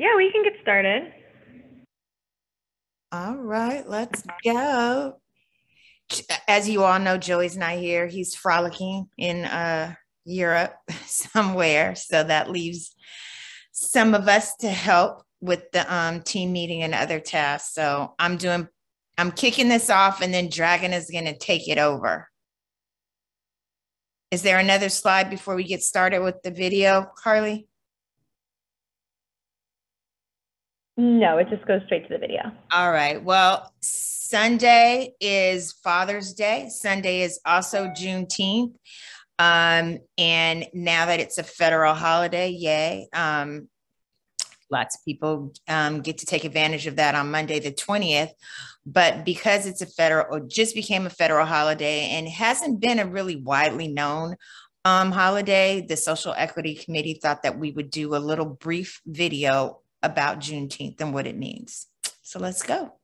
Yeah, we can get started. All right, let's go. As you all know, Joey's not here. He's frolicking in uh, Europe somewhere. So that leaves some of us to help with the um, team meeting and other tasks. So I'm doing, I'm kicking this off and then Dragana is going to take it over. Is there another slide before we get started with the video, Carly? No, it just goes straight to the video. All right. Well, Sunday is Father's Day. Sunday is also Juneteenth. Um, and now that it's a federal holiday, yay. Um, lots of people um, get to take advantage of that on Monday, the 20th. But because it's a federal, or just became a federal holiday and hasn't been a really widely known um, holiday, the Social Equity Committee thought that we would do a little brief video about Juneteenth and what it means. So let's go.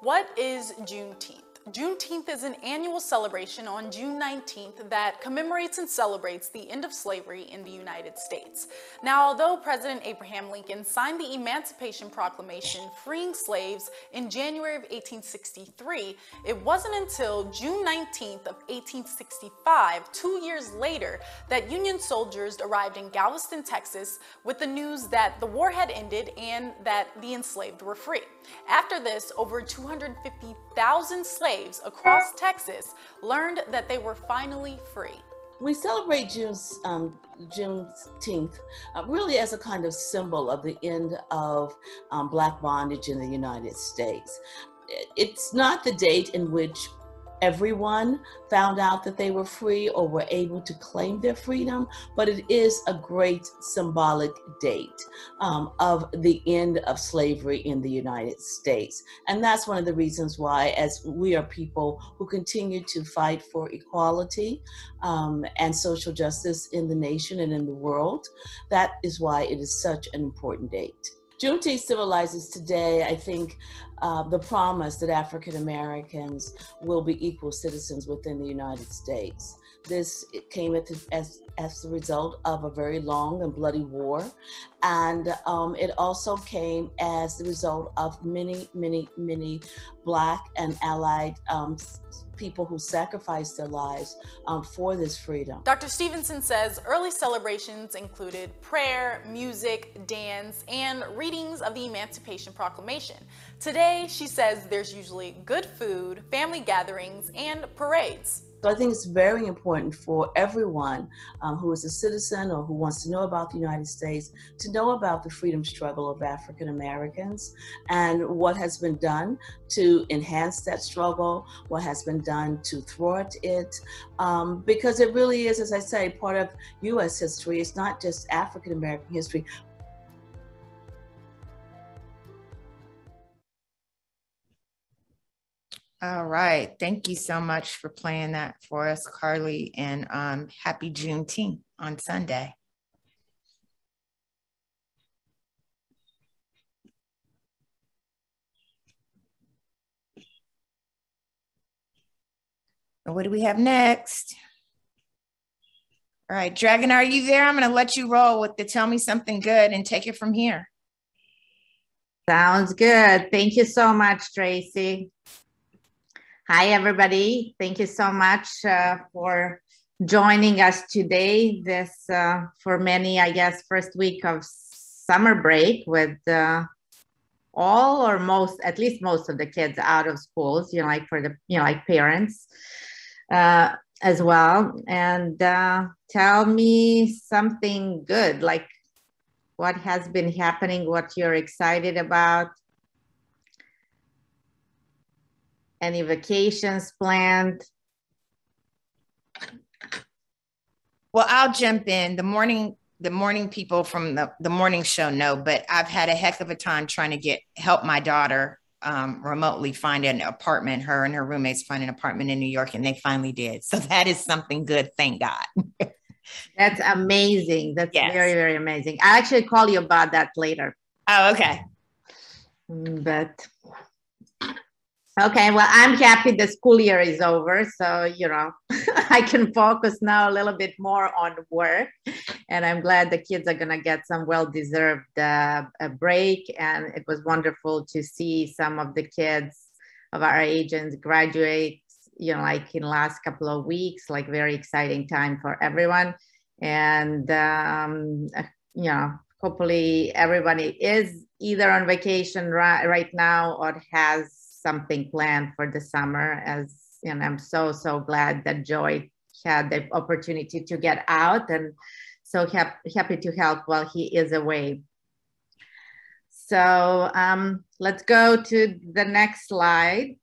What is Juneteenth? Juneteenth is an annual celebration on June 19th that commemorates and celebrates the end of slavery in the United States. Now, although President Abraham Lincoln signed the Emancipation Proclamation freeing slaves in January of 1863, it wasn't until June 19th of 1865, two years later, that Union soldiers arrived in Galveston, Texas with the news that the war had ended and that the enslaved were free. After this, over 250,000 slaves across Texas learned that they were finally free. We celebrate June's, um, Juneteenth uh, really as a kind of symbol of the end of um, Black bondage in the United States. It's not the date in which everyone found out that they were free or were able to claim their freedom, but it is a great symbolic date um, of the end of slavery in the United States. And that's one of the reasons why, as we are people who continue to fight for equality um, and social justice in the nation and in the world, that is why it is such an important date. Juneteenth symbolizes today, I think, uh, the promise that African Americans will be equal citizens within the United States. This came the, as, as the result of a very long and bloody war. And um, it also came as the result of many, many, many Black and Allied um, people who sacrificed their lives um, for this freedom. Dr. Stevenson says early celebrations included prayer, music, dance, and readings of the Emancipation Proclamation. Today, she says there's usually good food, family gatherings, and parades. So I think it's very important for everyone um, who is a citizen or who wants to know about the United States to know about the freedom struggle of African Americans and what has been done to enhance that struggle, what has been done to thwart it, um, because it really is, as I say, part of U.S. history. It's not just African American history, All right. Thank you so much for playing that for us, Carly, and um, happy Juneteenth on Sunday. what do we have next? All right, Dragana, are you there? I'm going to let you roll with the tell me something good and take it from here. Sounds good. Thank you so much, Tracy. Hi, everybody. Thank you so much uh, for joining us today. This, uh, for many, I guess, first week of summer break with uh, all or most, at least most of the kids out of schools, you know, like for the, you know, like parents uh, as well. And uh, tell me something good, like what has been happening, what you're excited about, Any vacations planned? Well, I'll jump in. The morning, the morning people from the, the morning show know, but I've had a heck of a time trying to get help my daughter um, remotely find an apartment. Her and her roommates find an apartment in New York, and they finally did. So that is something good. Thank God. That's amazing. That's yes. very, very amazing. I'll actually call you about that later. Oh, okay. Mm, but Okay, well, I'm happy the school year is over, so you know I can focus now a little bit more on work, and I'm glad the kids are gonna get some well-deserved uh, break. And it was wonderful to see some of the kids of our agents graduate, you know, like in last couple of weeks. Like very exciting time for everyone, and um, you know, hopefully everybody is either on vacation right now or has something planned for the summer as and I'm so so glad that Joey had the opportunity to get out and so hap- happy to help while he is away. So um, let's go to the next slide.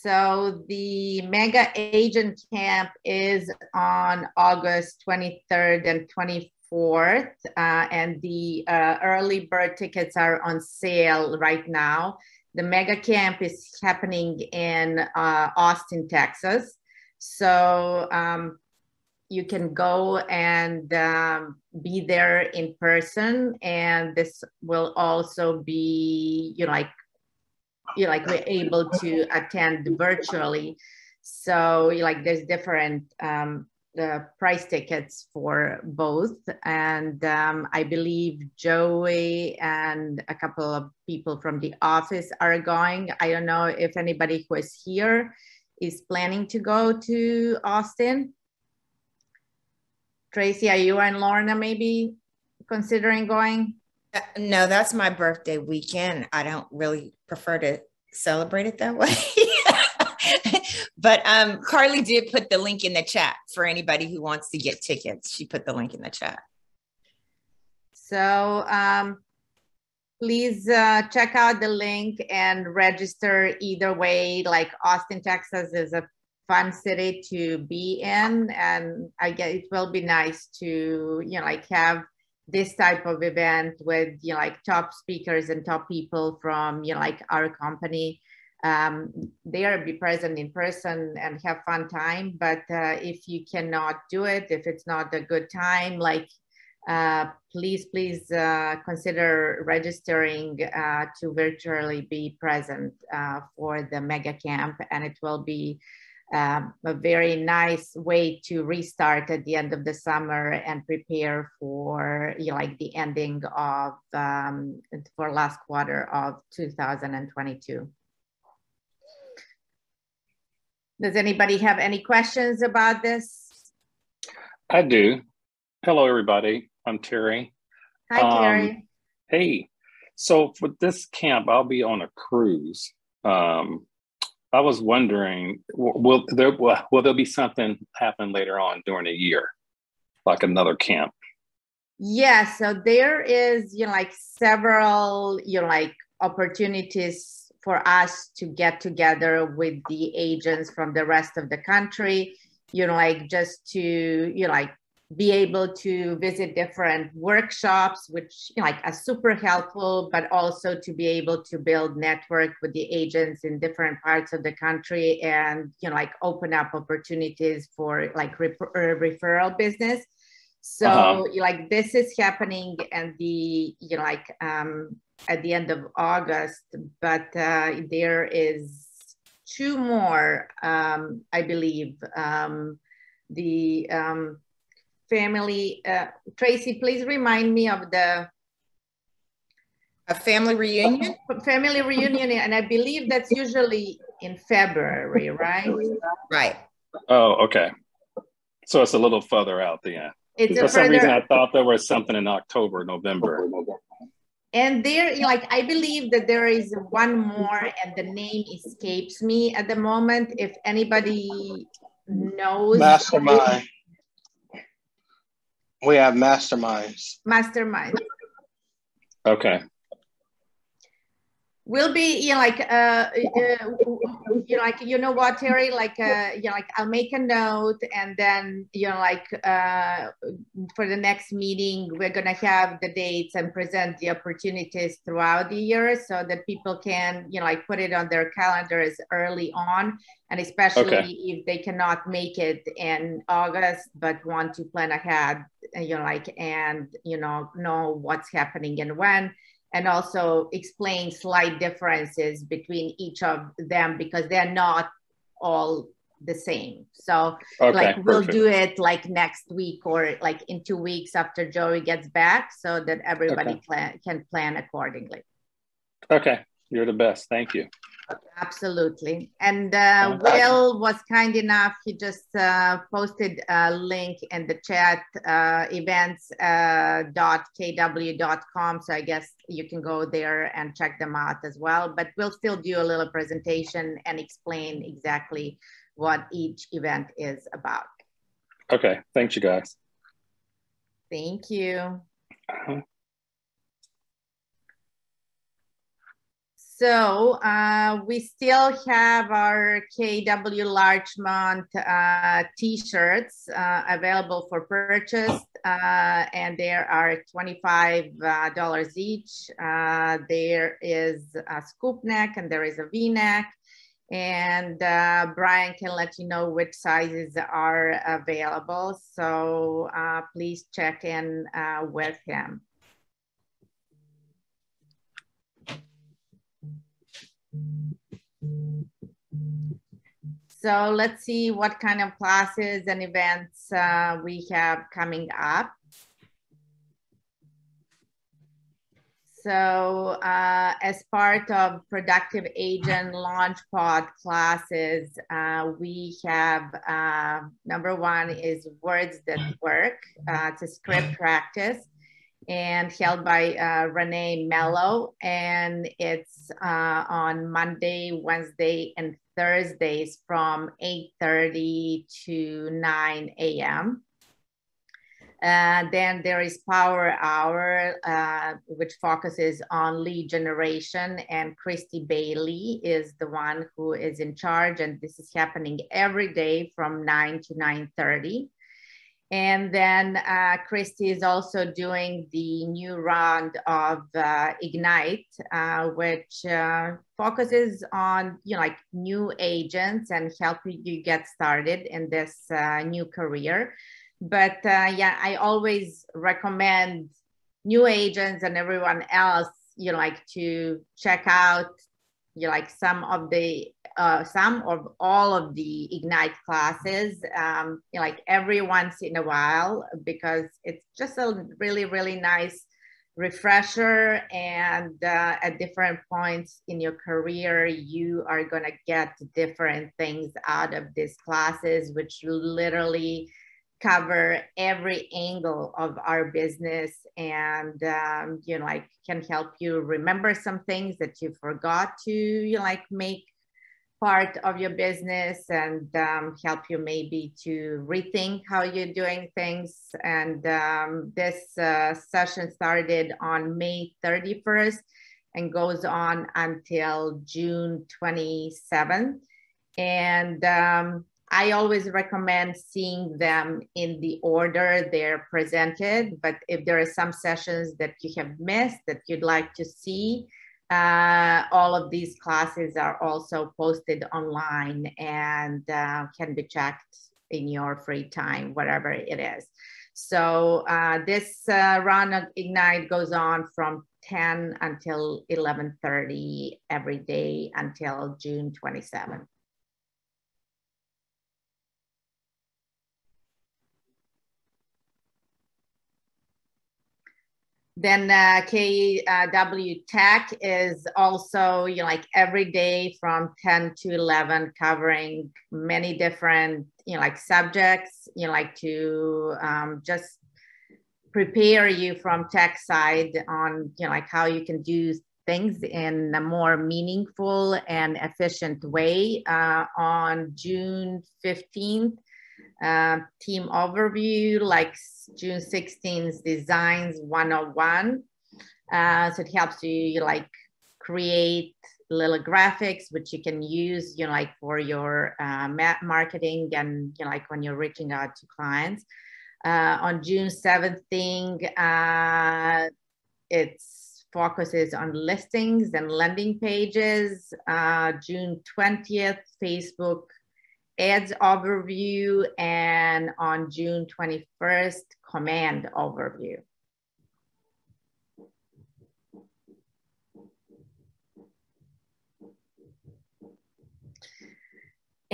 So the Mega Agent Camp is on August 23rd and 24th 4th, uh, and the uh, early bird tickets are on sale right now. The mega camp is happening in uh, Austin, Texas. So um, you can go and um, be there in person, and this will also be, you know, like, you like we're able to attend virtually. So like there's different um, the price tickets for both. And um, I believe Joey and a couple of people from the office are going. I don't know if anybody who is here is planning to go to Austin. Tracy, are you and Lorna maybe considering going? Uh, no, that's my birthday weekend. I don't really prefer to celebrate it that way. But um, Carly did put the link in the chat for anybody who wants to get tickets. She put the link in the chat. So um, please uh, check out the link and register either way. Like Austin, Texas is a fun city to be in. And I guess it will be nice to, you know, like have this type of event with, you know, like top speakers and top people from, you know, like our company um, there be present in person and have fun time but uh, if you cannot do it if it's not a good time like uh, please please uh, consider registering uh, to virtually be present uh, for the mega camp. And it will be um, a very nice way to restart at the end of the summer and prepare for you know, like the ending of um, for last quarter of 2022 does anybody have any questions about this? I do. Hello, everybody. I'm Terry. Hi, um, Terry. Hey, so for this camp, I'll be on a cruise. Um, I was wondering, will there will there be something happen later on during the year, like another camp? Yeah, so there is you know like several you know like opportunities for us to get together with the agents from the rest of the country, you know, like just to, you know, like be able to visit different workshops, which you know, like are super helpful, but also to be able to build network with the agents in different parts of the country and you know like open up opportunities for like refer- referral business. So uh-huh. like this is happening and the you know like um at the end of August, but uh, there is two more, um, I believe. Um, the um, family, uh, Tracy, please remind me of the a family reunion. Family reunion, and I believe that's usually in February, right? Right. Oh, okay. So it's a little further out then. It's For some further... reason, I thought there was something in October, November. And there like i believe that there is one more and the name escapes me at the moment. If anybody knows. Mastermind. We have masterminds. Mastermind. Okay will be you know like uh, uh you know like you know what terry? Like uh you know like i'll make a note and then you know like uh for the next meeting we're gonna have the dates and present the opportunities throughout the year so that people can you know like put it on their calendars early on and especially okay. if they cannot make it in august but want to plan ahead you know, like, and, you know, know what's happening and when, and also explain slight differences between each of them because they're not all the same. So Okay, like we'll perfect. do it like next week or like in two weeks after Joey gets back so that everybody Okay. plan, can plan accordingly. Okay, you're the best. Thank you. Absolutely. And uh, Will was kind enough, he just uh, posted a link in the chat, uh, events uh. So I guess you can go there and check them out as well. But we'll still do a little presentation and explain exactly what each event is about. Okay, thanks, you guys. Thank you. Uh-huh. So uh, we still have our KW Larchmont uh, t-shirts uh, available for purchase, uh, and there are $25 each. Uh, there is a scoop neck and there is a V-neck. And uh, Brian can let you know which sizes are available. So uh, please check in uh, with him. So let's see what kind of classes and events uh, we have coming up. So uh, as part of Productive Agent Launch Pod classes, uh, we have uh, number one is Words That Work. Uh, it's a script practice and held by uh, Renee Mello. And it's uh, on Monday, Wednesday, and Thursdays from 8.30 to 9 a.m. Uh, then there is Power Hour, uh, which focuses on lead generation, and Christy Bailey is the one who is in charge, and this is happening every day from 9 to 9.30. And then uh, Christy is also doing the new round of uh, Ignite, uh, which uh, focuses on you know like new agents and helping you get started in this uh, new career. But uh, yeah, I always recommend new agents and everyone else you know like to check out like some of the uh, some of all of the ignite classes um, like every once in a while because it's just a really really nice refresher and uh, at different points in your career you are going to get different things out of these classes which literally cover every angle of our business and um, you know i can help you remember some things that you forgot to you know, like make part of your business and um, help you maybe to rethink how you're doing things. And um, this uh, session started on may 31st and goes on until june 27th and um, I always recommend seeing them in the order they're presented, but if there are some sessions that you have missed that you'd like to see, uh, all of these classes are also posted online and uh, can be checked in your free time, whatever it is. So uh, this uh, round of Ignite goes on from 10 until 11.30 every day until June 27th. Then uh, KW Tech is also you know, like every day from 10 to 11, covering many different you know like subjects. You know like to um, just prepare you from tech side on you know like how you can do things in a more meaningful and efficient way. Uh, on June 15th, uh, team overview, like June 16th designs 101. Uh, so it helps you like create little graphics, which you can use, you know, like for your uh, marketing and, you know, like when you're reaching out to clients. Uh, on June 7th thing, uh, it's focuses on listings and landing pages. Uh, June 20th, Facebook ads overview, and on June 21st, command overview.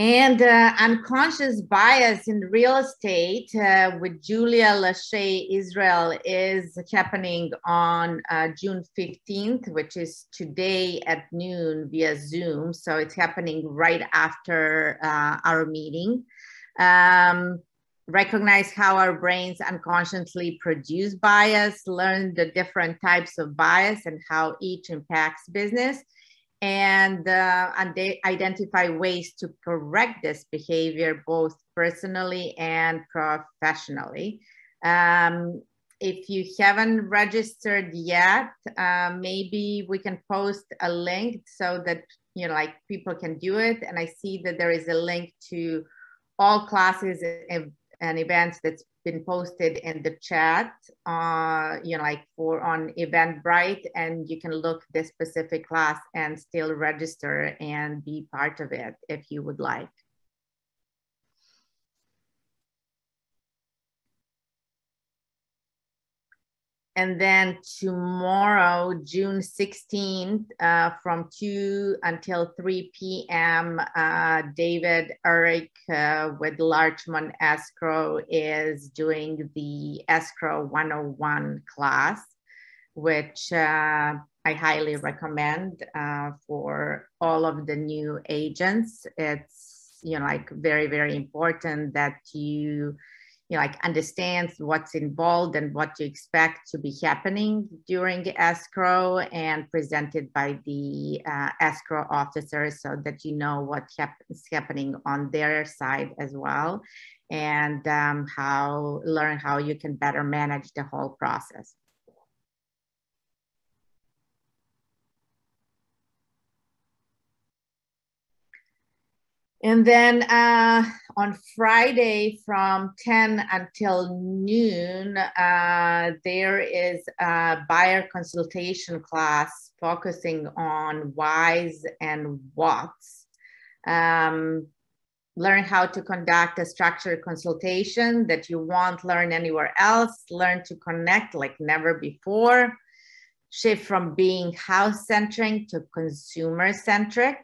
And uh, unconscious bias in real estate uh, with Julia Lachey Israel is happening on uh, June 15th, which is today at noon via Zoom. So it's happening right after uh, our meeting. Um, recognize how our brains unconsciously produce bias, learn the different types of bias and how each impacts business and, uh, and they identify ways to correct this behavior both personally and professionally. Um, if you haven't registered yet, uh, maybe we can post a link so that you know, like people can do it. And I see that there is a link to all classes and events that's been posted in the chat, uh, you know, like for on Eventbrite, and you can look this specific class and still register and be part of it if you would like. And then tomorrow, June 16th, uh, from 2 until 3 p.m., uh, David Eric uh, with Larchmont Escrow is doing the Escrow 101 class, which uh, I highly recommend uh, for all of the new agents. It's, you know, like very, very important that you you know, like understands what's involved and what to expect to be happening during escrow and presented by the uh, escrow officers so that you know what is happening on their side as well and um, how learn how you can better manage the whole process. And then uh, on Friday from 10 until noon, uh, there is a buyer consultation class focusing on whys and whats. Um, learn how to conduct a structured consultation that you won't learn anywhere else. Learn to connect like never before. Shift from being house-centric to consumer-centric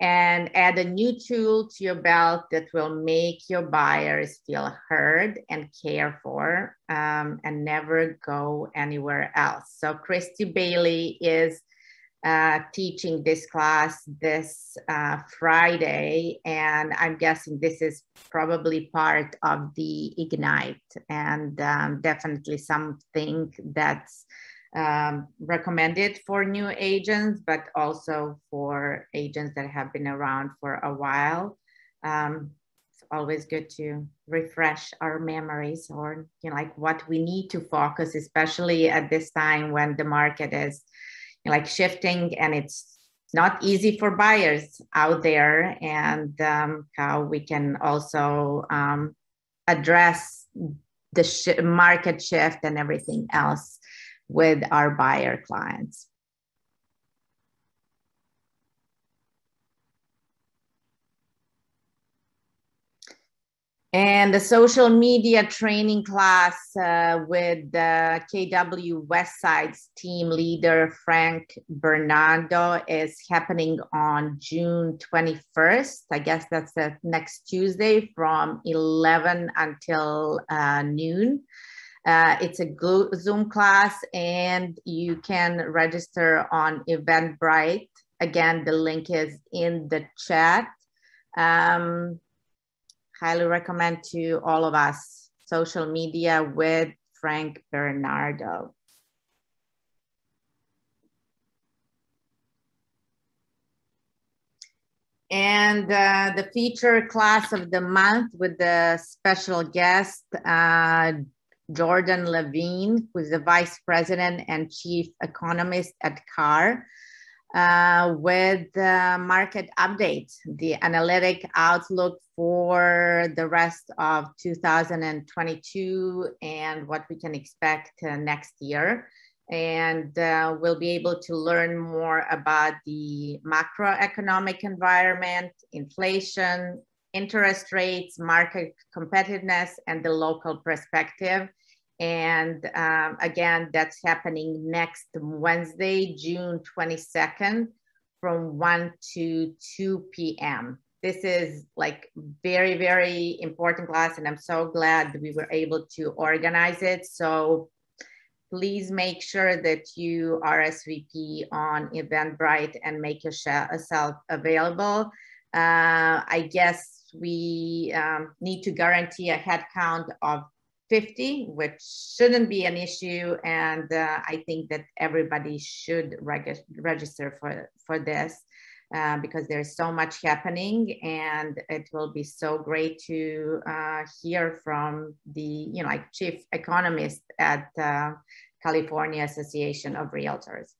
and add a new tool to your belt that will make your buyers feel heard and cared for um, and never go anywhere else. So Christy Bailey is uh, teaching this class this uh, Friday, and I'm guessing this is probably part of the Ignite and um, definitely something that's um, recommended for new agents, but also for agents that have been around for a while. Um, it's always good to refresh our memories or you know like what we need to focus, especially at this time when the market is you know, like shifting and it's not easy for buyers out there, and um, how we can also um, address the sh market shift and everything else with our buyer clients. And the social media training class uh, with the KW Westside's team leader, Frank Bernardo, is happening on June 21st. I guess that's next Tuesday from 11 until uh, noon. Uh, it's a Zoom class and you can register on Eventbrite. Again, the link is in the chat. Um, highly recommend to all of us social media with Frank Bernardo. And uh, the feature class of the month with the special guest, uh, Jordan Levine, who's the vice president and chief economist at CAR, uh, with the market update, the analytic outlook for the rest of 2022 and what we can expect uh, next year. And uh, we'll be able to learn more about the macroeconomic environment, inflation, interest rates, market competitiveness, and the local perspective. And um, again, that's happening next Wednesday, June 22nd from 1 to 2 p.m. This is like very, very important class and I'm so glad we were able to organize it. So please make sure that you RSVP on Eventbrite and make yourself available. Uh, I guess we um, need to guarantee a headcount of 50, which shouldn't be an issue. And uh, I think that everybody should reg register for, for this uh, because there's so much happening and it will be so great to uh, hear from the, you know, like chief economist at uh, California Association of Realtors.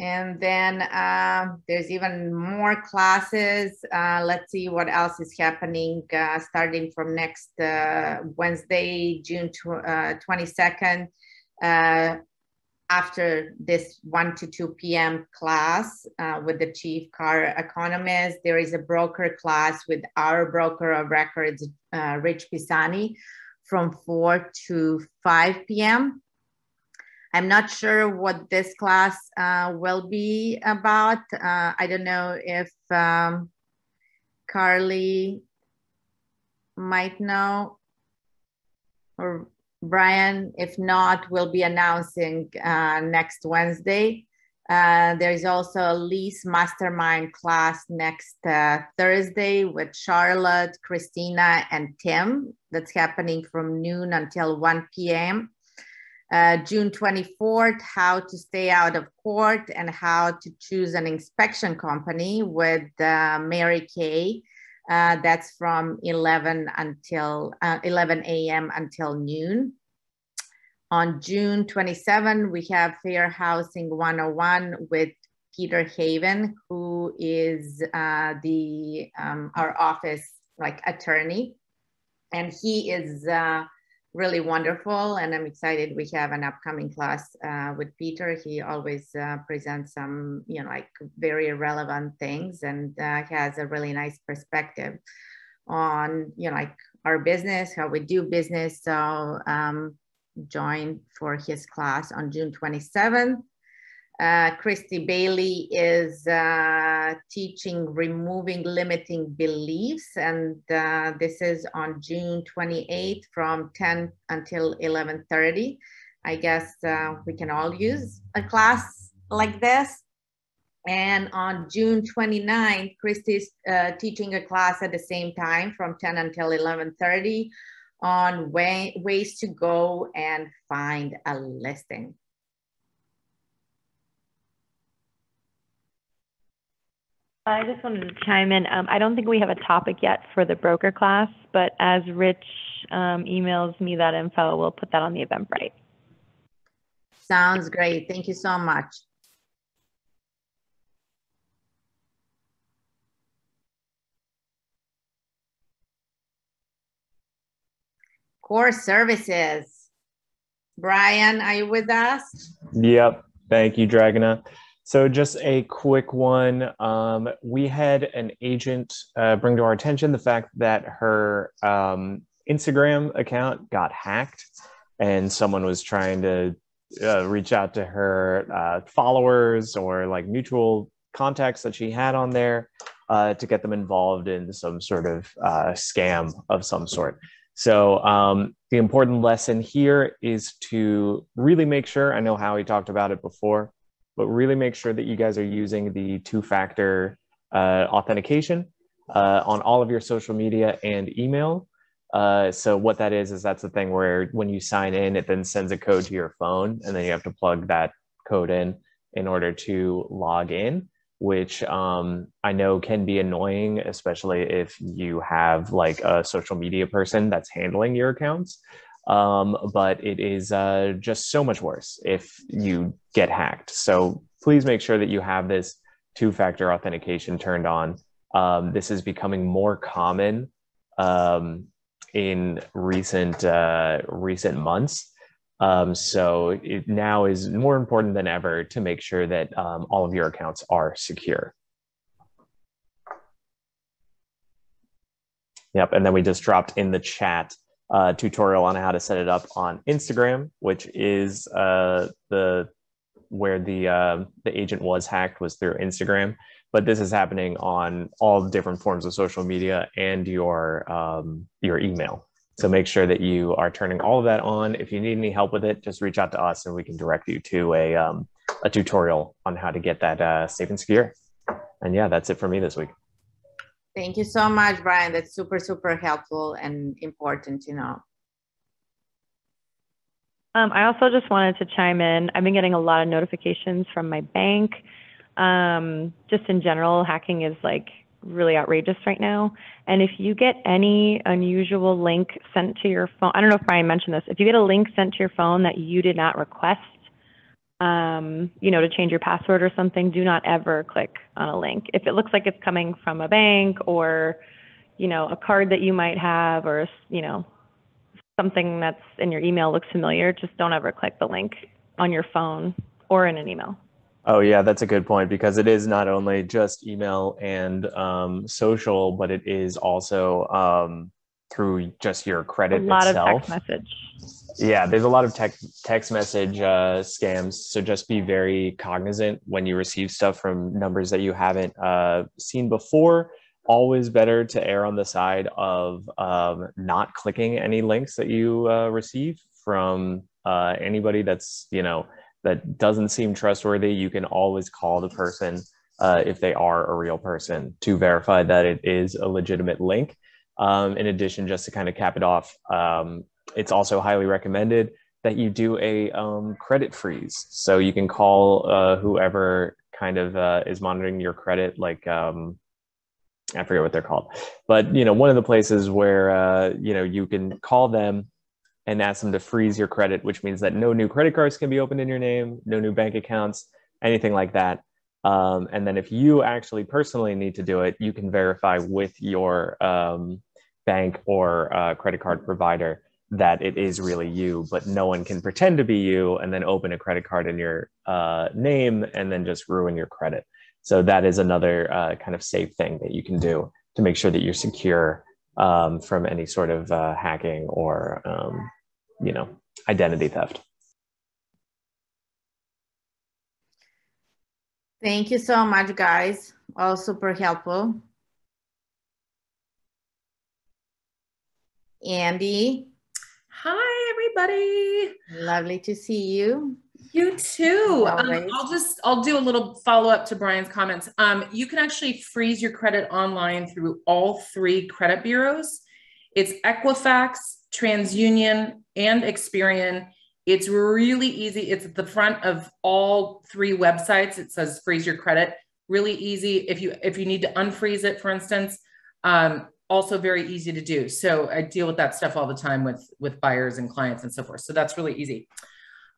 And then uh, there's even more classes. Uh, let's see what else is happening uh, starting from next uh, Wednesday, June tw 22nd. Uh, uh, after this 1 to 2 p.m. class with the chief car economist, there is a broker class with our broker of records, Rich Pisani, from 4 to 5 p.m. I'm not sure what this class uh, will be about. Uh, I don't know if um, Carly might know or Brian. If not, we'll be announcing uh, next Wednesday. Uh, there's also a lease mastermind class next uh, Thursday with Charlotte, Christina, and Tim. That's happening from noon until 1 p.m. Uh, June 24th, how to stay out of court and how to choose an inspection company with uh, Mary Kay. Uh, that's from 11 until uh, 11 a.m. until noon. On June 27, we have Fair Housing 101 with Peter Haven, who is uh, the um, our office like attorney, and he is uh, really wonderful and I'm excited we have an upcoming class uh, with Peter. He always uh, presents some, you know, like very relevant things and uh, has a really nice perspective on, you know, like our business, how we do business. So um, join for his class on June 27th. Uh, Christy Bailey is uh, teaching removing limiting beliefs, and uh, this is on June 28th from 10 until 11:30. I guess uh, we can all use a class like this. And on June 29th, Christy's uh, teaching a class at the same time from 10 until 11:30 on way, ways to go and find a listing. I just wanted to chime in. Um, I don't think we have a topic yet for the broker class, but as Rich um, emails me that info, we'll put that on the Eventbrite. Sounds great. Thank you so much. Core services. Brian, are you with us? Yep. Thank you, Dragana. So just a quick one. Um, we had an agent uh, bring to our attention the fact that her um, Instagram account got hacked, and someone was trying to uh, reach out to her uh, followers or like mutual contacts that she had on there uh, to get them involved in some sort of uh, scam of some sort. So um, the important lesson here is to really make sure. I know Howie talked about it before but really make sure that you guys are using the two-factor uh, authentication uh, on all of your social media and email. Uh, so what that is, is that's the thing where when you sign in, it then sends a code to your phone and then you have to plug that code in in order to log in, which um, I know can be annoying, especially if you have like a social media person that's handling your accounts. Um, but it is uh, just so much worse if you get hacked. So please make sure that you have this two factor authentication turned on. Um, this is becoming more common um, in recent uh, recent months. Um, so it now is more important than ever to make sure that um, all of your accounts are secure. Yep, and then we just dropped in the chat uh, tutorial on how to set it up on Instagram, which is uh, the where the uh, the agent was hacked was through Instagram. But this is happening on all different forms of social media and your um, your email. So make sure that you are turning all of that on. If you need any help with it, just reach out to us and we can direct you to a um, a tutorial on how to get that uh, safe and secure. And yeah, that's it for me this week. Thank you so much, Brian. That's super, super helpful and important to know. Um, I also just wanted to chime in. I've been getting a lot of notifications from my bank. Um, just in general, hacking is like really outrageous right now. And if you get any unusual link sent to your phone, I don't know if Brian mentioned this, if you get a link sent to your phone that you did not request, um, you know, to change your password or something, do not ever click on a link. If it looks like it's coming from a bank or, you know, a card that you might have or, you know, something that's in your email looks familiar, just don't ever click the link on your phone or in an email. Oh yeah, that's a good point because it is not only just email and um, social, but it is also um, through just your credit a lot itself. of text message. Yeah, there's a lot of tech, text message uh, scams. So just be very cognizant when you receive stuff from numbers that you haven't uh, seen before. Always better to err on the side of um, not clicking any links that you uh, receive from uh, anybody that's, you know, that doesn't seem trustworthy. You can always call the person uh, if they are a real person to verify that it is a legitimate link. Um, in addition, just to kind of cap it off, um, it's also highly recommended that you do a um, credit freeze. So you can call uh, whoever kind of uh, is monitoring your credit, like um, I forget what they're called, but you know one of the places where uh, you know you can call them and ask them to freeze your credit, which means that no new credit cards can be opened in your name, no new bank accounts, anything like that. Um, and then if you actually personally need to do it, you can verify with your um, bank or credit card provider that it is really you, but no one can pretend to be you and then open a credit card in your uh, name and then just ruin your credit. So that is another uh, kind of safe thing that you can do to make sure that you're secure um, from any sort of uh, hacking or, um, you know, identity theft. Thank you so much, guys. All super helpful. Andy, Hi, everybody. lovely to see you. You too. Um, I'll just I'll do a little follow up to Brian's comments. Um, you can actually freeze your credit online through all three credit bureaus. It's Equifax, TransUnion, and Experian. It's really easy. It's at the front of all three websites. It says freeze your credit. Really easy. If you if you need to unfreeze it, for instance, um, also very easy to do. So I deal with that stuff all the time with with buyers and clients and so forth. So that's really easy.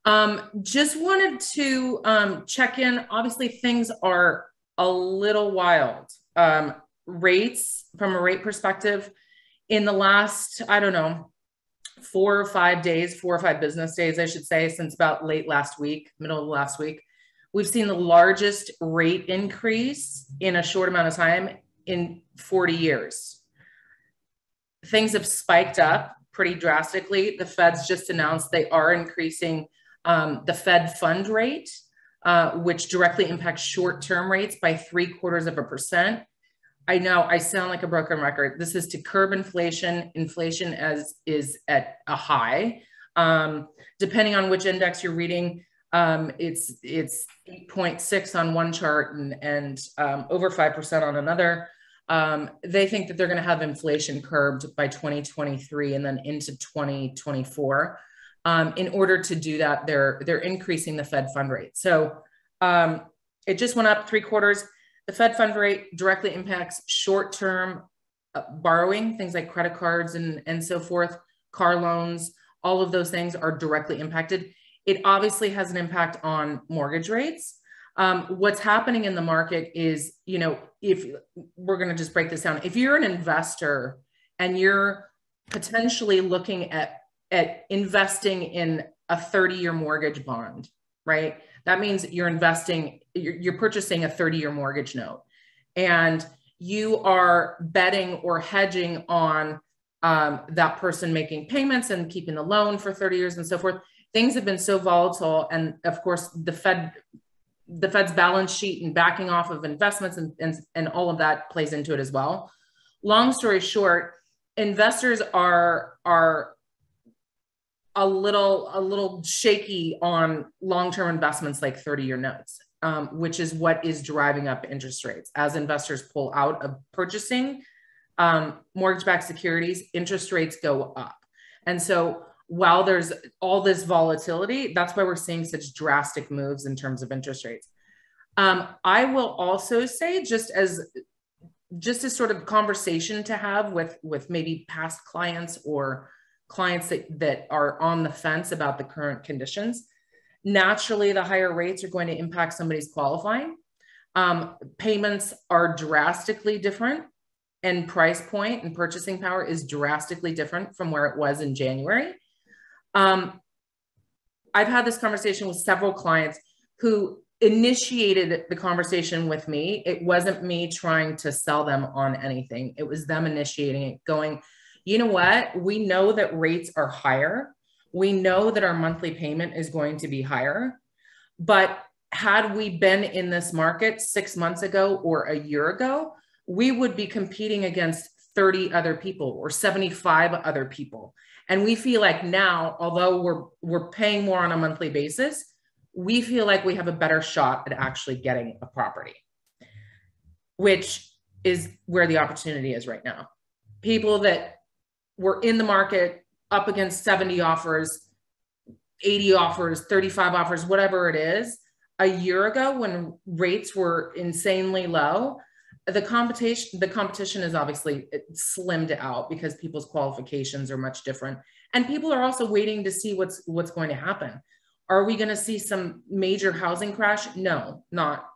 Um, just wanted to um, check in. Obviously, things are a little wild. Um, rates from a rate perspective in the last, I don't know, four or five days, four or five business days, I should say, since about late last week, middle of last week, we've seen the largest rate increase in a short amount of time in 40 years things have spiked up pretty drastically. The Fed's just announced they are increasing um, the Fed fund rate, uh, which directly impacts short term rates by three quarters of a percent. I know I sound like a broken record. This is to curb inflation. Inflation as is at a high. Um, depending on which index you're reading, um, it's it's 8.6 on one chart and, and um, over 5% on another. Um, they think that they're going to have inflation curbed by 2023 and then into 2024. Um, in order to do that, they're they're increasing the Fed fund rate. So um, it just went up three quarters. The Fed fund rate directly impacts short-term uh, borrowing, things like credit cards and and so forth, car loans. All of those things are directly impacted. It obviously has an impact on mortgage rates. Um, what's happening in the market is, you know, if we're going to just break this down, if you're an investor and you're potentially looking at, at investing in a 30 year mortgage bond, right? That means you're investing, you're, you're purchasing a 30 year mortgage note and you are betting or hedging on um, that person making payments and keeping the loan for 30 years and so forth. Things have been so volatile. And of course, the Fed, the Fed's balance sheet and backing off of investments and, and, and all of that plays into it as well. Long story short, investors are, are a little, a little shaky on long-term investments like 30 year notes. Um, which is what is driving up interest rates. As investors pull out of purchasing um, mortgage backed securities, interest rates go up. And so while there's all this volatility, that's why we're seeing such drastic moves in terms of interest rates. Um, I will also say, just as just as sort of conversation to have with with maybe past clients or clients that, that are on the fence about the current conditions, naturally the higher rates are going to impact somebody's qualifying. Um, payments are drastically different and price point and purchasing power is drastically different from where it was in January. Um, I've had this conversation with several clients who initiated the conversation with me. It wasn't me trying to sell them on anything, it was them initiating it, going, you know what? We know that rates are higher. We know that our monthly payment is going to be higher. But had we been in this market six months ago or a year ago, we would be competing against 30 other people or 75 other people. And we feel like now, although we're we're paying more on a monthly basis, we feel like we have a better shot at actually getting a property, which is where the opportunity is right now. People that were in the market up against 70 offers, 80 offers, 35 offers, whatever it is, a year ago when rates were insanely low, the competition the competition is obviously slimmed out because people's qualifications are much different. And people are also waiting to see what's what's going to happen. Are we going to see some major housing crash? No not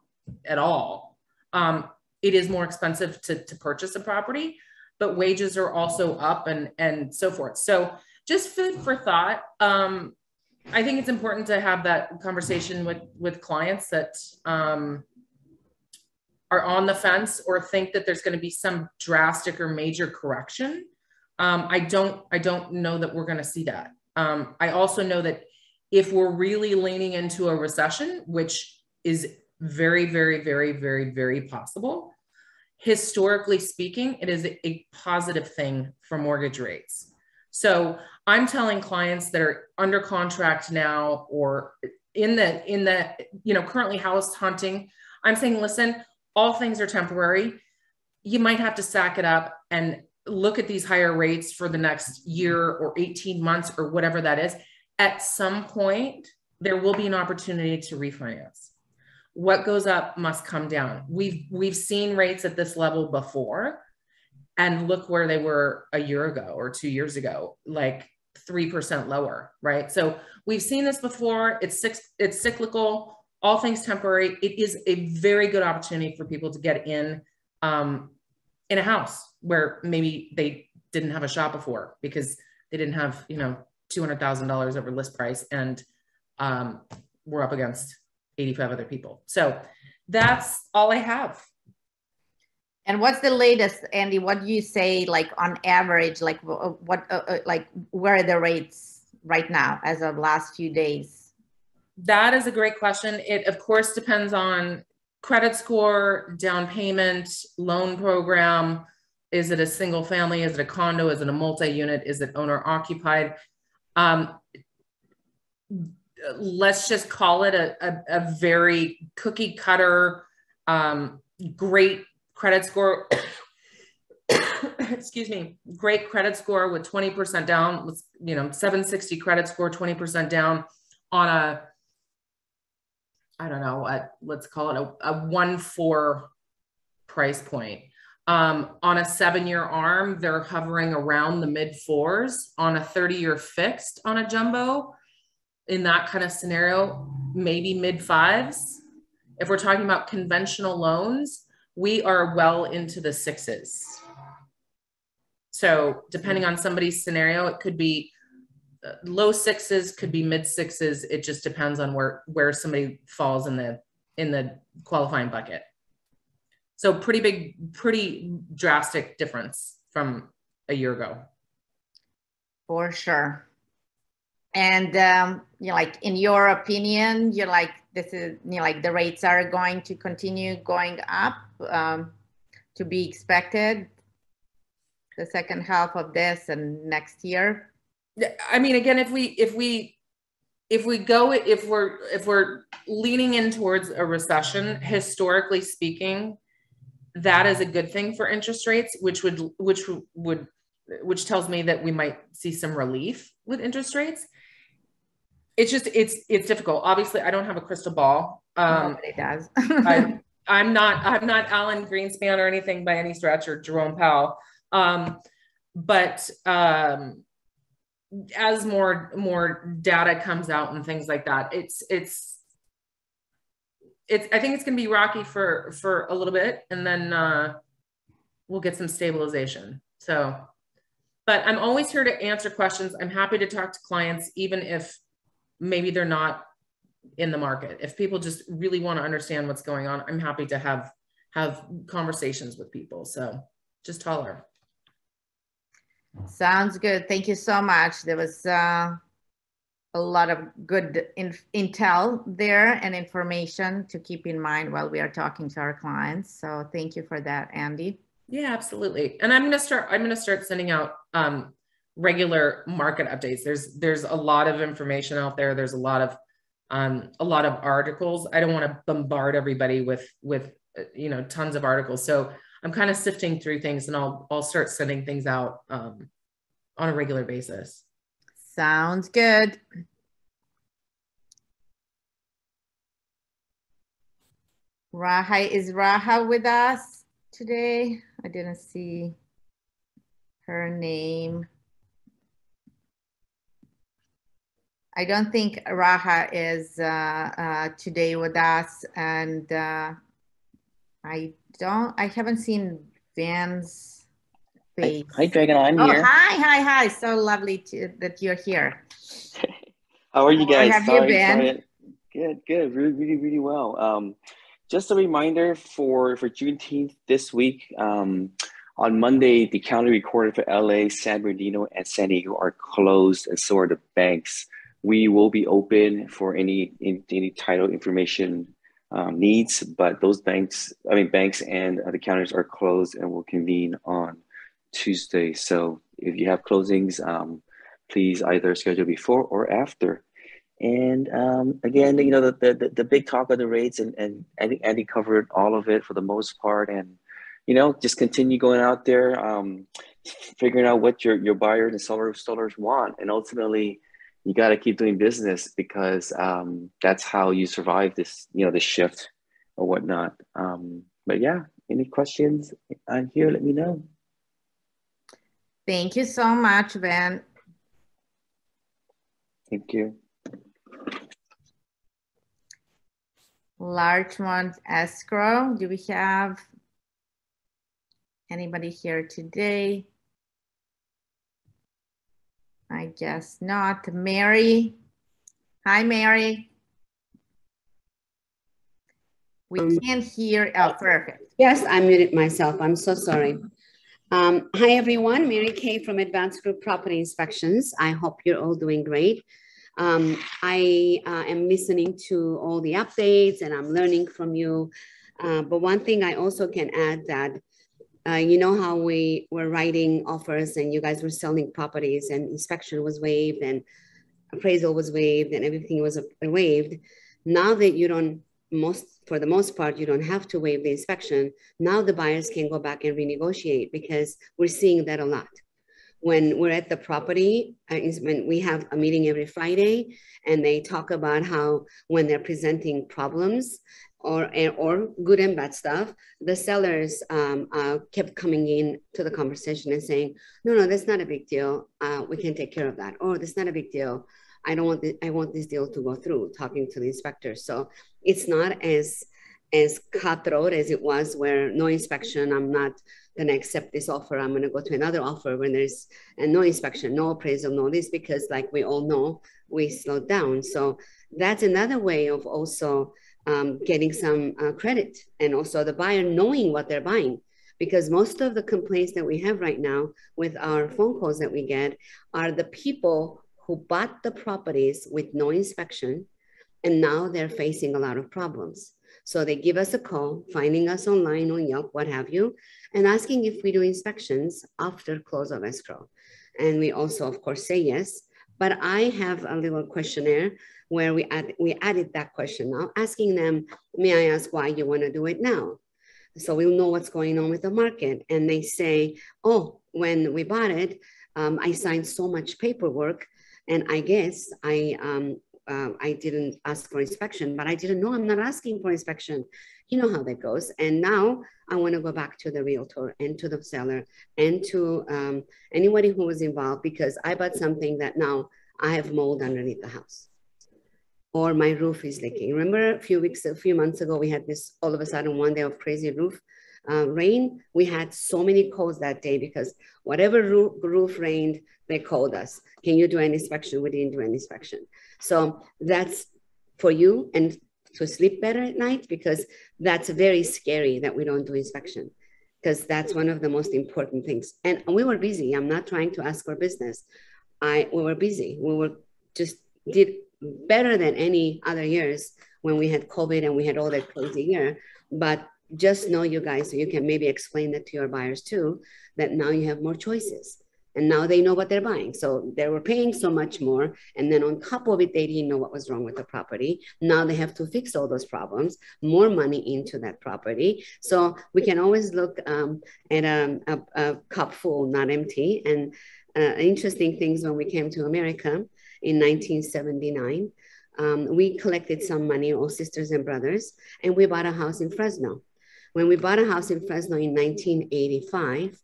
at all. Um, it is more expensive to, to purchase a property but wages are also up and and so forth. So just food for thought. Um, i think it's important to have that conversation with with clients that um, are on the fence or think that there's going to be some drastic or major correction. Um, I don't I don't know that we're going to see that. Um, I also know that if we're really leaning into a recession, which is very, very, very, very, very possible, historically speaking, it is a positive thing for mortgage rates. So I'm telling clients that are under contract now or in the in the you know currently house hunting, I'm saying, listen, all things are temporary. You might have to sack it up and look at these higher rates for the next year or 18 months or whatever that is. At some point, there will be an opportunity to refinance. What goes up must come down. We've we've seen rates at this level before and look where they were a year ago or 2 years ago, like 3% lower, right? So we've seen this before. It's six, it's cyclical all things temporary. It is a very good opportunity for people to get in um, in a house where maybe they didn't have a shop before because they didn't have, you know, $200,000 over list price and um, we're up against 85 other people. So that's all I have. And what's the latest, Andy? What do you say, like on average, like what, uh, uh, like where are the rates right now as of last few days? That is a great question. It, of course, depends on credit score, down payment, loan program. Is it a single family? Is it a condo? Is it a multi unit? Is it owner occupied? Um, let's just call it a, a, a very cookie cutter, um, great credit score. excuse me, great credit score with 20% down, with, you know, 760 credit score, 20% down on a I don't know, what let's call it a, a one four price point. Um, on a seven year arm, they're hovering around the mid fours. On a 30 year fixed on a jumbo, in that kind of scenario, maybe mid fives. If we're talking about conventional loans, we are well into the sixes. So depending on somebody's scenario, it could be low sixes, could be mid sixes. It just depends on where where somebody falls in the in the qualifying bucket. So pretty big, pretty drastic difference from a year ago. For sure. And um, you know, like in your opinion, you're like this is you know, like the rates are going to continue going up um, to be expected the second half of this and next year. I mean, again, if we if we if we go if we're if we're leaning in towards a recession, historically speaking, that is a good thing for interest rates, which would which would which tells me that we might see some relief with interest rates it's just it's it's difficult. Obviously, I don't have a crystal ball. Um, Nobody does. I, I'm not I'm not Alan Greenspan or anything by any stretch or Jerome Powell. Um, but um, as more more data comes out and things like that, it's it's it's I think it's gonna be rocky for for a little bit, and then uh, we'll get some stabilization. So, but I'm always here to answer questions. I'm happy to talk to clients, even if maybe they're not in the market. If people just really want to understand what's going on, I'm happy to have have conversations with people. So just holler. Sounds good. Thank you so much. There was uh, a lot of good in intel there and information to keep in mind while we are talking to our clients. So thank you for that, Andy. Yeah, absolutely. And I'm gonna start. I'm gonna start sending out um, regular market updates. There's there's a lot of information out there. There's a lot of um, a lot of articles. I don't want to bombard everybody with with uh, you know tons of articles. So I'm kind of sifting through things, and I'll I'll start sending things out um, on a regular basis. Sounds good. Raha is Raha with us today? I didn't see her name. I don't think Raha is uh, uh, today with us, and uh, I don't. I haven't seen Van's face. Hi, hi Dragon. I'm oh, here. Hi, hi, hi. So lovely to, that you're here. How are you guys? How have you been? Good, good. Really, really, really well. Um, just a reminder for for Juneteenth this week. Um, on Monday, the county recorder for LA, San Bernardino, and San Diego are closed, and so are the banks we will be open for any in, any title information um, needs, but those banks, I mean, banks and uh, the counters are closed and will convene on Tuesday. So if you have closings, um, please either schedule before or after. And um, again, you know, the, the, the big talk of the rates, and, and I Andy covered all of it for the most part. And, you know, just continue going out there, um, figuring out what your, your buyers and sellers, sellers want. And ultimately, you got to keep doing business because um, that's how you survive this, you know, this shift or whatnot. Um, but yeah, any questions on here, let me know. Thank you so much, Van. Thank you. Larchmont Escrow, do we have anybody here today? I guess not. Mary. Hi, Mary. We um, can't hear. Oh, perfect. Yes, I muted myself. I'm so sorry. Um, hi, everyone. Mary Kay from Advanced Group Property Inspections. I hope you're all doing great. Um, I uh, am listening to all the updates and I'm learning from you. Uh, but one thing I also can add that uh, you know how we were writing offers and you guys were selling properties and inspection was waived and appraisal was waived and everything was waived. Now that you don't most for the most part you don't have to waive the inspection now the buyers can go back and renegotiate because we're seeing that a lot when we're at the property uh, when we have a meeting every friday and they talk about how when they're presenting problems or or good and bad stuff, the sellers um, uh, kept coming in to the conversation and saying, "No, no, that's not a big deal. Uh, we can take care of that." Or that's not a big deal. I don't want this, I want this deal to go through. Talking to the inspector, so it's not as as cutthroat as it was, where no inspection. I'm not going to accept this offer. I'm going to go to another offer when there's and no inspection, no appraisal, no this, because like we all know, we slowed down. So that's another way of also um, getting some uh, credit and also the buyer knowing what they're buying. Because most of the complaints that we have right now with our phone calls that we get are the people who bought the properties with no inspection and now they're facing a lot of problems. So they give us a call, finding us online on Yelp, what have you, and asking if we do inspections after close of escrow. And we also, of course, say yes. But I have a little questionnaire where we add, we added that question now, asking them, may I ask why you want to do it now? So we'll know what's going on with the market. And they say, oh, when we bought it, um, I signed so much paperwork and I guess I um, uh, I didn't ask for inspection, but I didn't know I'm not asking for inspection. You know how that goes. And now I want to go back to the realtor and to the seller and to um, anybody who was involved because I bought something that now I have mold underneath the house or my roof is leaking. Remember a few weeks, a few months ago, we had this all of a sudden one day of crazy roof uh, rain. We had so many calls that day because whatever roof, roof rained, they called us. Can you do an inspection? We didn't do an inspection. So that's for you and to sleep better at night because that's very scary that we don't do inspection because that's one of the most important things. And we were busy. I'm not trying to ask for business. I we were busy. We were just did better than any other years when we had COVID and we had all that crazy year. But just know you guys so you can maybe explain that to your buyers too that now you have more choices and now they know what they're buying. So they were paying so much more. And then on top of it, they didn't know what was wrong with the property. Now they have to fix all those problems, more money into that property. So we can always look um, at a, a, a, cup full, not empty. And uh, interesting things when we came to America in 1979, um, we collected some money, all sisters and brothers, and we bought a house in Fresno. When we bought a house in Fresno in 1985,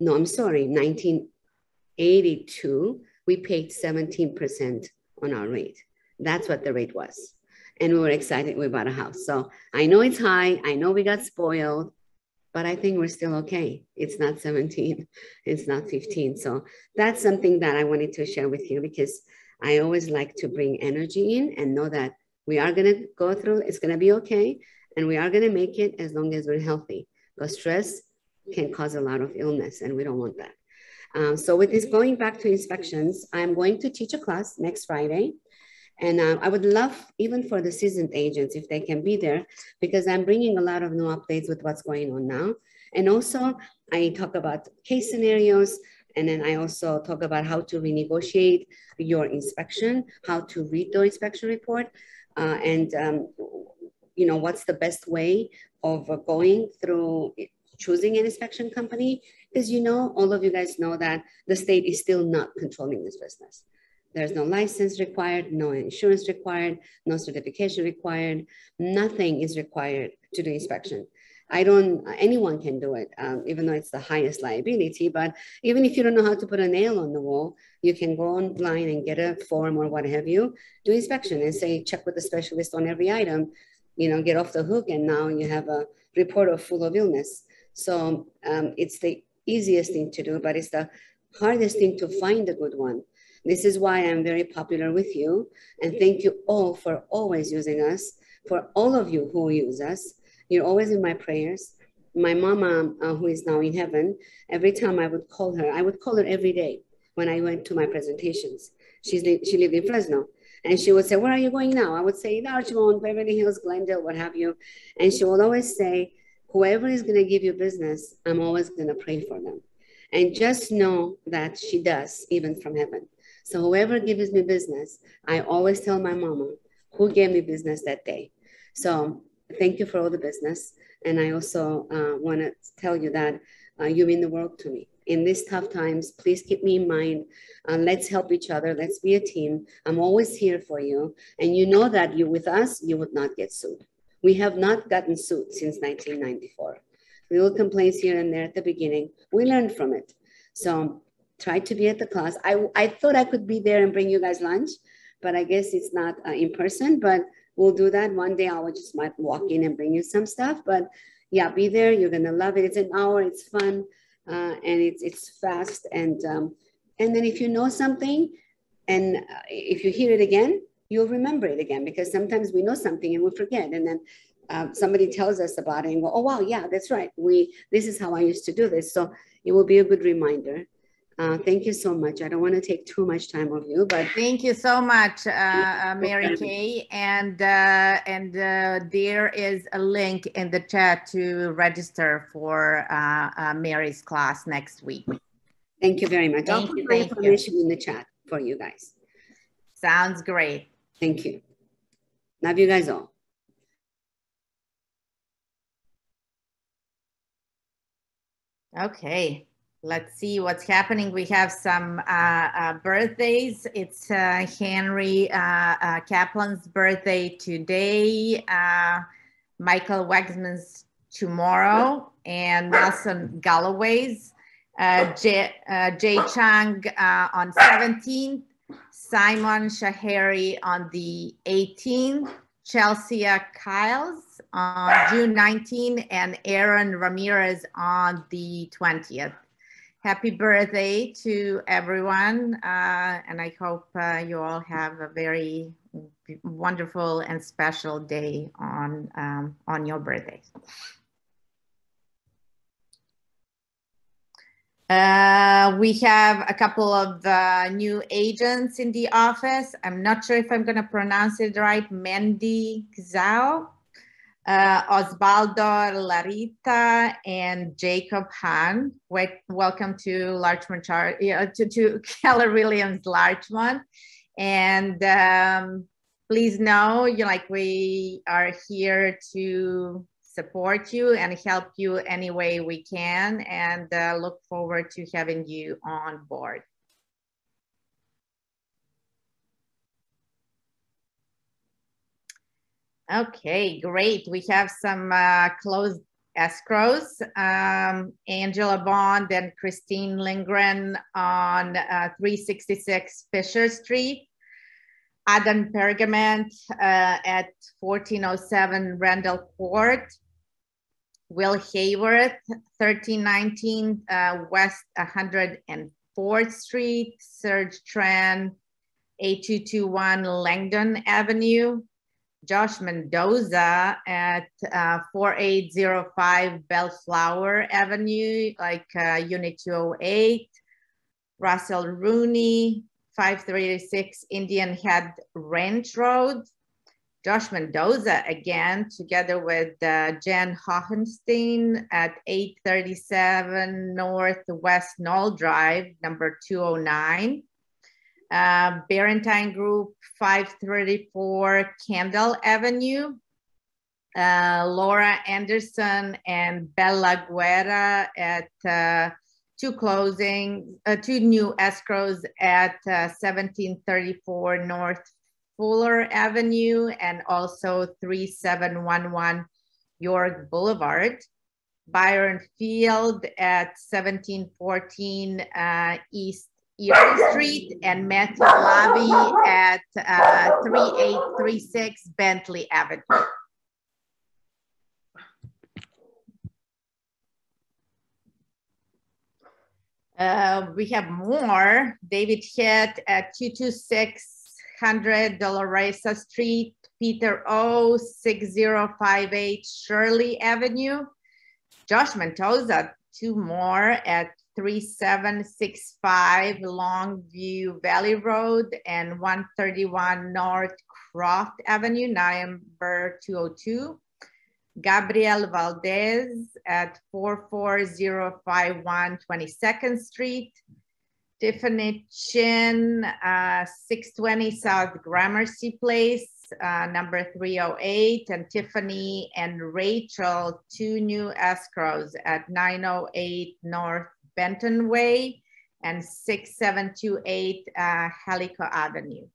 no, I'm sorry, 1982, we paid 17% on our rate. That's what the rate was. And we were excited we bought a house. So I know it's high. I know we got spoiled, but I think we're still okay. It's not 17, it's not 15. So that's something that I wanted to share with you because I always like to bring energy in and know that we are going to go through, it's going to be okay. And we are going to make it as long as we're healthy. Because stress can cause a lot of illness, and we don't want that. Um, so with this going back to inspections, I'm going to teach a class next Friday. And uh, I would love, even for the seasoned agents, if they can be there, because I'm bringing a lot of new updates with what's going on now. And also, I talk about case scenarios, and then I also talk about how to renegotiate your inspection, how to read the inspection report, uh, and um, you know what's the best way of going through choosing an inspection company because you know, all of you guys know that the state is still not controlling this business. There's no license required, no insurance required, no certification required, nothing is required to do inspection. I don't, anyone can do it, um, even though it's the highest liability. But even if you don't know how to put a nail on the wall, you can go online and get a form or what have you, do inspection and say, check with the specialist on every item, you know, get off the hook. And now you have a report of full of illness. So um, it's the easiest thing to do, but it's the hardest thing to find a good one. This is why I'm very popular with you. And thank you all for always using us, for all of you who use us. You're always in my prayers. My mama, uh, who is now in heaven, every time I would call her, I would call her every day when I went to my presentations. She's, she lived in Fresno. And she would say, Where are you going now? I would say, Larchmont, Beverly Hills, Glendale, what have you. And she would always say, whoever is going to give you business, I'm always going to pray for them. And just know that she does, even from heaven. So whoever gives me business, I always tell my mama who gave me business that day. So thank you for all the business. And I also uh, want to tell you that uh, you mean the world to me. In these tough times, please keep me in mind. Uh, let's help each other. Let's be a team. I'm always here for you. And you know that you with us, you would not get sued. We have not gotten sued since 1994. Little complaints here and there at the beginning. We learned from it. So try to be at the class. I, I thought I could be there and bring you guys lunch, but I guess it's not uh, in person, but we'll do that. One day I will just might walk in and bring you some stuff, but yeah, be there. You're gonna love it. It's an hour. It's fun, uh, and it's it's fast. And um, and then if you know something, and uh, if you hear it again, you'll remember it again because sometimes we know something and we forget, and then. Uh, somebody tells us about it and go, oh wow, yeah, that's right. We this is how I used to do this. So it will be a good reminder. Uh, thank you so much. I don't want to take too much time of you, but Thank you so much, uh, uh, Mary Kay. And, uh, and uh, there is a link in the chat to register for uh, Mary's class next week. thank you very much. I'll put you, my thank you. information in the chat for you guys. Sounds great. Thank you. Love you guys all. Okay, let's see what's happening. We have some uh, uh, birthdays. It's uh, Henry uh, uh, Kaplan's birthday today, uh, Michael Wexman's tomorrow, and Nelson Galloway's. Jay, Jay Chang on 17th, Simon Shahari on the 18th, Chelsea Kyles on June 19th, and Aaron Ramirez on the 20th. Happy birthday to everyone. Uh, and I hope uh, you all have a very wonderful and special day on, um, on your birthday. Uh, we have a couple of uh, new agents in the office. I'm not sure if I'm going to pronounce it right. Mandy Zhao, uh, Osvaldo Larita, and Jacob. Wait, welcome to Larchmont, Char- yeah, to, to Keller Williams Larchmont. And um, please know, you like we are here to support you and help you any way we can and uh, look forward to having you on board. Okay, great. We have some uh, closed escrows. Um, Angela Bond and Christine Lindgren on uh, 366 Fisher Street. Adam Pergament uh, at 1407 Randall Court. Will Hayworth, 1319 uh, West 104th Street, Serge Tran, 8221 Langdon Avenue. Josh Mendoza at uh, 4805 Bellflower Avenue, like uh, Unit 208. Russell Rooney, 536 Indian Head Ranch Road. Josh Mendoza again, together with uh, Jen Hohenstein at 837 Northwest Knoll Drive, number 209. Uh, Barentine Group, 534 Kendall Avenue. Uh, Laura Anderson and Bella Guerra at uh, two closing, uh, two new escrows at uh, 1734 North Fuller Avenue and also 3711 York Boulevard. Byron Field at 1714 uh, East Erie Street and Matthew Lobby at uh, 3836 Bentley Avenue. Uh, we have more. David Hitt at 22600 Dolorosa Street, Peter O, 6058 Shirley Avenue. Josh Mendoza, two more at 3765 Longview Valley Road and 131 North Croft Avenue, number 202. Gabriel Valdez at 44051 22nd Street. Tiffany Chin, uh, 620 South Gramercy Place, uh, number 308. And Tiffany and Rachel, two new escrows at 908 North Benton Way and 6728 uh, Helico Avenue.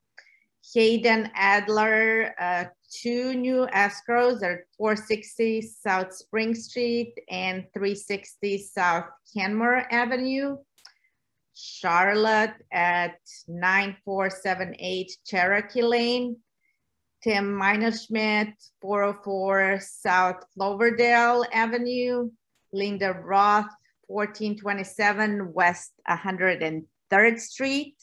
Hayden Adler, uh, two new escrows at 460 South Spring Street and 360 South Kenmore Avenue. Charlotte at 9478 Cherokee Lane. Tim Minerschmidt, 404 South Cloverdale Avenue. Linda Roth, 1427 West 103rd Street.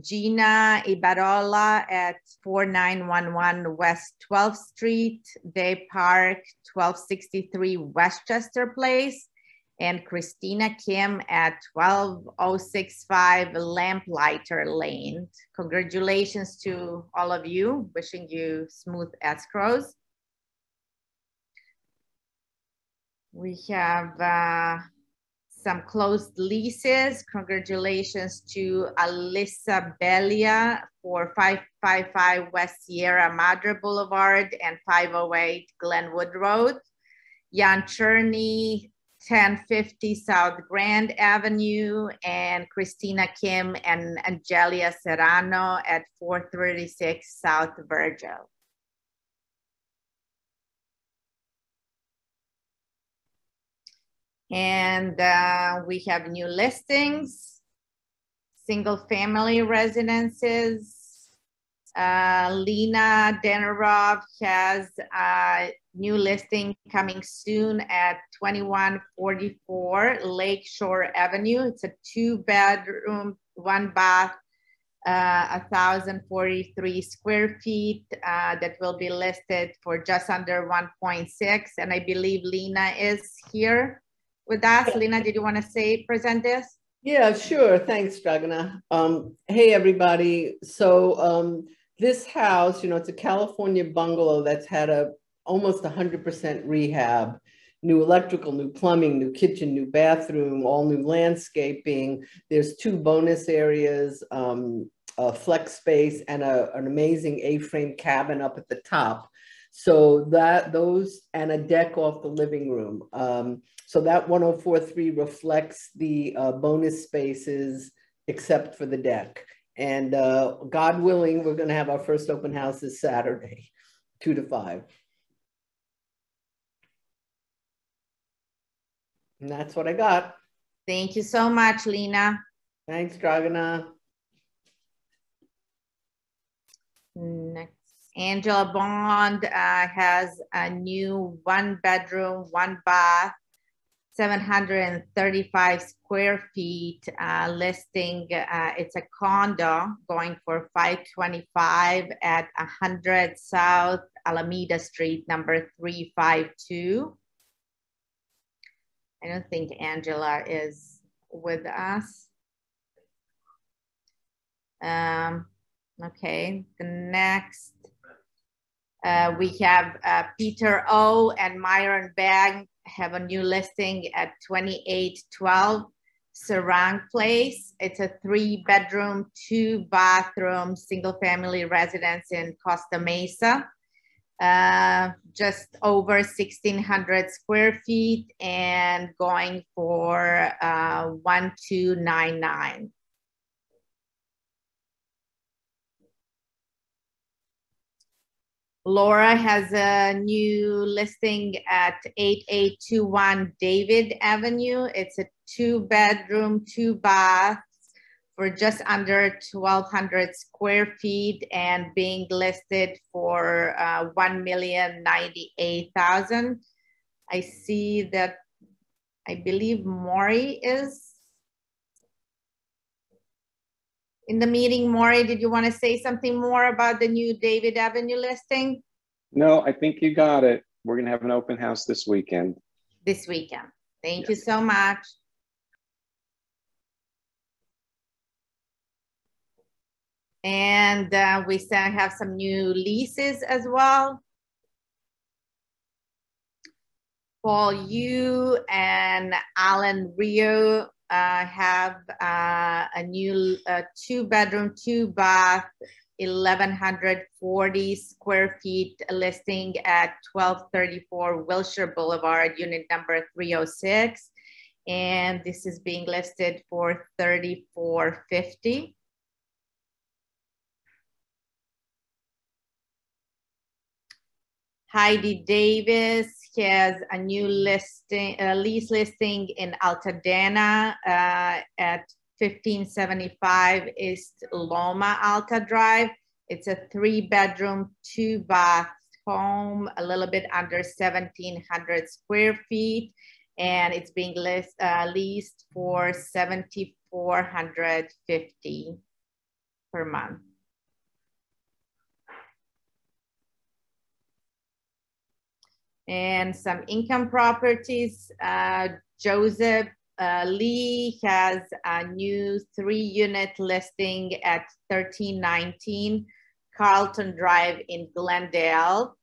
Gina Ibarola at 4911 West 12th Street, Day Park, 1263 Westchester Place, and Christina Kim at 12065 Lamplighter Lane. Congratulations to all of you, wishing you smooth escrows. We have uh, some closed leases. Congratulations to Alyssa Belia for 555 West Sierra Madre Boulevard and 508 Glenwood Road. Jan Cherney, 1050 South Grand Avenue, and Christina Kim and Angelia Serrano at 436 South Virgil. And uh, we have new listings, single family residences. Uh, Lena Denarov has a new listing coming soon at 2144 Lakeshore Avenue. It's a two bedroom, one bath, uh, 1,043 square feet uh, that will be listed for just under 1.6. And I believe Lena is here with us. Lena, did you want to say, present this? Yeah, sure. Thanks, Dragana. Um, hey, everybody. So um, this house, you know, it's a California bungalow that's had a almost 100% rehab, new electrical, new plumbing, new kitchen, new bathroom, all new landscaping. There's two bonus areas, um, a flex space and a, an amazing A-frame cabin up at the top. So that those and a deck off the living room. Um, so that 1043 reflects the uh, bonus spaces except for the deck. And uh, God willing, we're going to have our first open house this Saturday, two to five. And that's what I got. Thank you so much, Lena. Thanks, Dragana. Next. Angela Bond uh, has a new one bedroom, one bath, 735 square feet uh, listing. Uh, it's a condo going for 525 at 100 South Alameda Street, number 352. I don't think Angela is with us. Um, okay, the next, uh, we have uh, Peter O and Myron Bag have a new listing at 2812 Sarang Place. It's a three bedroom, two bathroom, single family residence in Costa Mesa. Uh, just over 1600 square feet and going for uh, 1299. Laura has a new listing at 8821 David Avenue. It's a two bedroom, two baths for just under 1200 square feet and being listed for uh, 1,098,000. I see that I believe Maury is in the meeting. Maury, did you want to say something more about the new David Avenue listing? No, I think you got it. We're going to have an open house this weekend. This weekend. Thank you so much. And uh, we still have some new leases as well. Paul Yu and Alan Rio uh, have uh, a new uh, two bedroom, two bath, 1140 square feet listing at 1234 Wilshire Boulevard, unit number 306. And this is being listed for 3450. Heidi Davis has a new listing, uh, lease listing in Altadena uh, at 1575 East Loma Alta Drive. It's a three bedroom, two bath home, a little bit under 1700 square feet. And it's being list, uh, leased for 7450 per month. And some income properties, uh, Joseph uh, Lee has a new three unit listing at 1319 Carlton Drive in Glendale.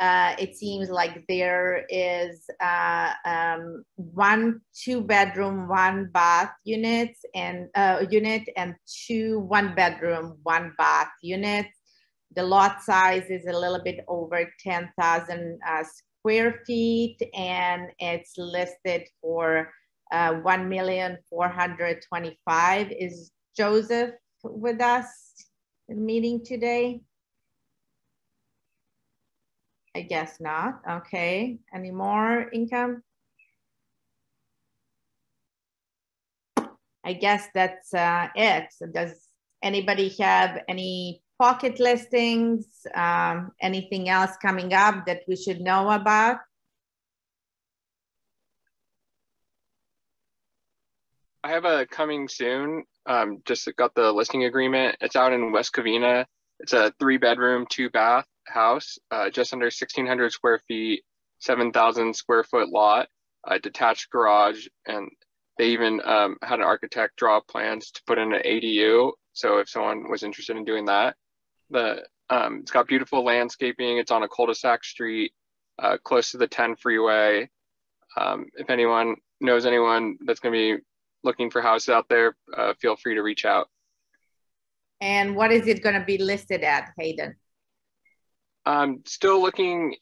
Uh, it seems like there is uh, um, one two bedroom, one bath units and uh, unit and two one bedroom, one bath units. The lot size is a little bit over 10,000 uh, square feet and it's listed for uh, 1,425. Is Joseph with us meeting today? I guess not. Okay. Any more income? I guess that's uh, it. So does anybody have any pocket listings? Um, anything else coming up that we should know about? I have a coming soon. Um, just got the listing agreement. It's out in West Covina. It's a three bedroom, two bath house, uh, just under 1,600 square feet, 7,000 square foot lot, a detached garage, and they even um, had an architect draw plans to put in an ADU. So if someone was interested in doing that, the um, it's got beautiful landscaping. It's on a cul-de-sac street, uh, close to the 10 freeway. Um, if anyone knows anyone that's going to be looking for houses out there, uh, feel free to reach out. And what is it going to be listed at, Hayden? I'm still looking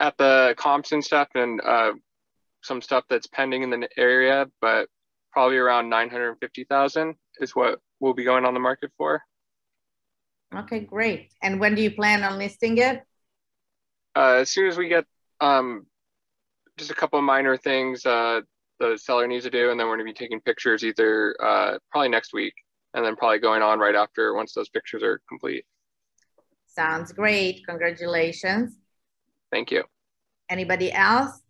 at the comps and stuff and uh, some stuff that's pending in the area, but probably around 950,000 is what we'll be going on the market for. Okay, great. And when do you plan on listing it? Uh, as soon as we get um, just a couple of minor things uh, the seller needs to do, and then we're going to be taking pictures either uh, probably next week, and then probably going on right after once those pictures are complete. Sounds great. Congratulations. Thank you. Anybody else?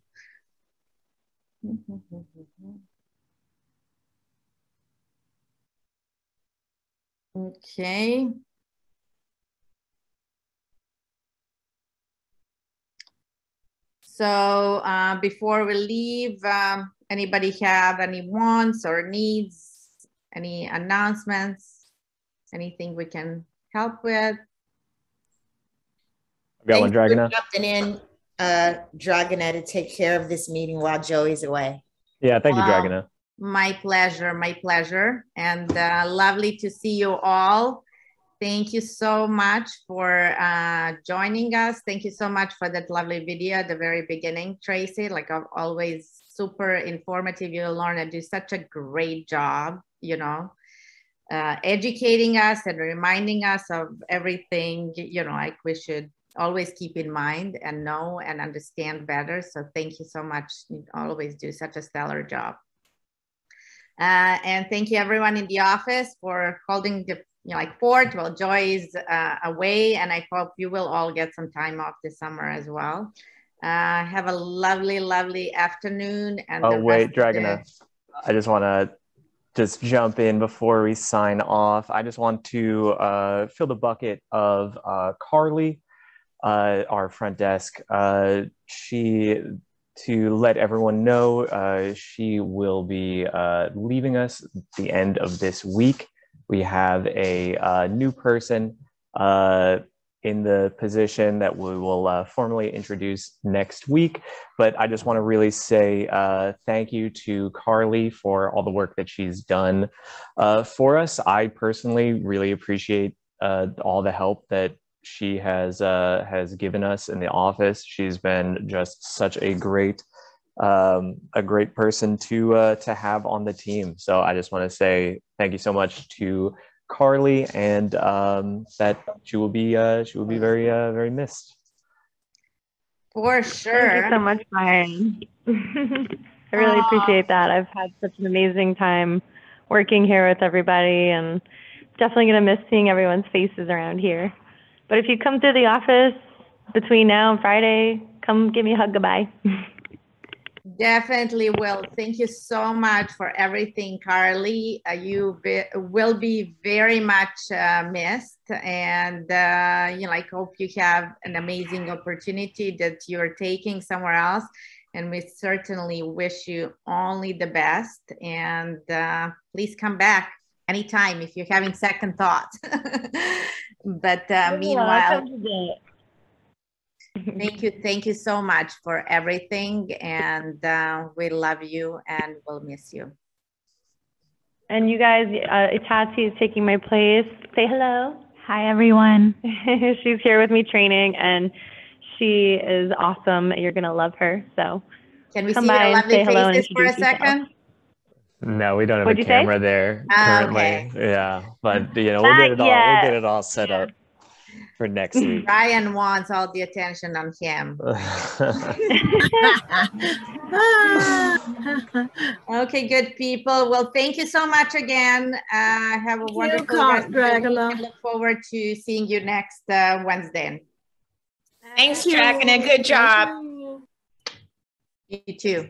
Okay. So uh, before we leave, um, anybody have any wants or needs, any announcements, anything we can help with? I've got one, Dragana. Jumping in, uh, Dragana, to take care of this meeting while Joey's away. Yeah, thank you, Wow. Dragana. My pleasure, my pleasure. And uh, lovely to see you all. Thank you so much for uh, joining us. Thank you so much for that lovely video at the very beginning, Tracy. Like I've always super informative. You learn and do such a great job, you know, uh, educating us and reminding us of everything, you know, like we should always keep in mind and know and understand better. So thank you so much. You always do such a stellar job. Uh, and thank you everyone in the office for holding the you know, like fort while Joey is uh, away. And I hope you will all get some time off this summer as well. Uh, have a lovely, lovely afternoon. And Oh wait, rest of the- Dragana. I just want to just jump in before we sign off. I just want to uh, fill the bucket of uh, Carly, uh, our front desk. Uh, she to let everyone know uh, she will be uh, leaving us at the end of this week. We have a uh, new person uh, in the position that we will uh, formally introduce next week. But I just want to really say uh, thank you to Carly for all the work that she's done uh, for us. I personally really appreciate uh, all the help that she has has given us in the office. She's been just such a great um, a great person to uh, to have on the team. So I just want to say thank you so much to Carly, and um, that she will be uh, she will be very uh, very missed. For Thank sure. you so much, Brian. I really Aw. appreciate that. I've had such an amazing time working here with everybody and definitely gonna miss seeing everyone's faces around here. But if you come through the office between now and Friday, come give me a hug goodbye. Definitely will. Thank you so much for everything, Carly. Uh, you be, will be very much uh, missed, and uh, you know, I hope you have an amazing opportunity that you're taking somewhere else. And we certainly wish you only the best. And uh, please come back anytime if you're having second thoughts. but uh, meanwhile. Thank you. Thank you so much for everything. And uh, we love you and we'll miss you. And you guys, uh, Itati is taking my place. Say hello. Hi, everyone. She's here with me training and she is awesome. You're going to love her. So can we come see by your and say lovely hello and faces for a introduce yourself. second? No, we don't have What'd a you say? camera there currently. okay. Yeah, but you know, we'll Not get it all. yet. We'll get it all set up for next week. Ryan wants all the attention on him. Okay, good people. Well, thank you so much again. Uh, have a wonderful rest of the week. I look forward to seeing you next uh, Wednesday. Thanks, Dragana. Good job. You too.